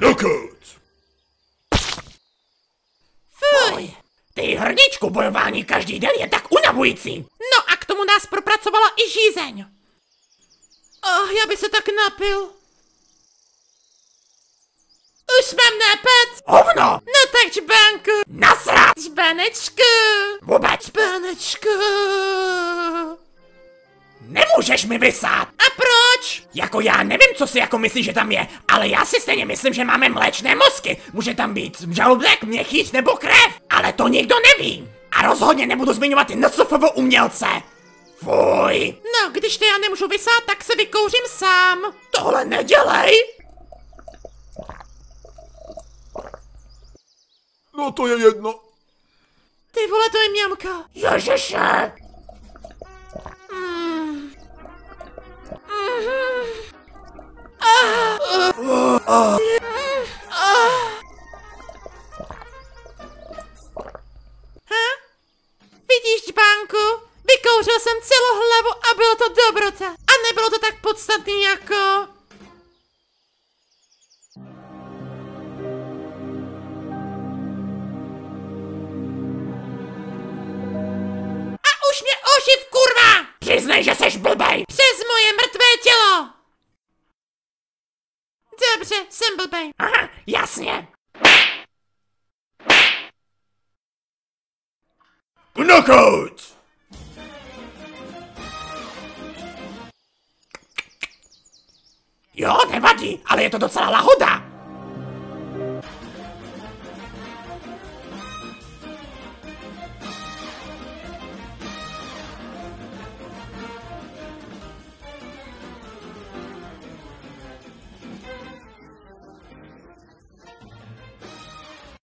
Knockout! Fuj! Ty hrdičku bojování každý den je tak unavující! No a k tomu nás propracovala i žízeň. Oh, já by se tak napil. Už mám nápad. Hovno! No tak čbánku. Nasrat! Čbánečku. Vůbec. Čbánečku. Nemůžeš mi vysát! Proč? Jako já nevím, co si jako myslíš, že tam je, ale já si stejně myslím, že máme mléčné mozky. Může tam být žaludek, měchýř nebo krev, ale to nikdo neví. A rozhodně nebudu zmiňovat ty NCFV umělce. Fuj, No, když to já nemůžu vysát, tak se vykouřím sám. tohle nedělej! No to je jedno. Ty vole, to je mňamka. Ježiše! Ha? Vidíš, Čbánku? Vykouřil jsem celou hlavu a bylo to dobrota. A nebylo to tak podstatný jako... A už mě oživ, kurva! Přiznej, že seš blbej! Přes moje mrtvé Dobře, jsem blbej. Aha, jasně. Knockout! Jo, nevadí, ale je to docela lahoda.